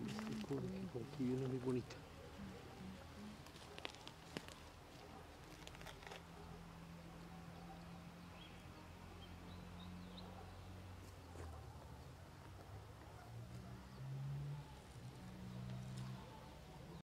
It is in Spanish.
Mira, pues, es como aquí hay una muy bonita.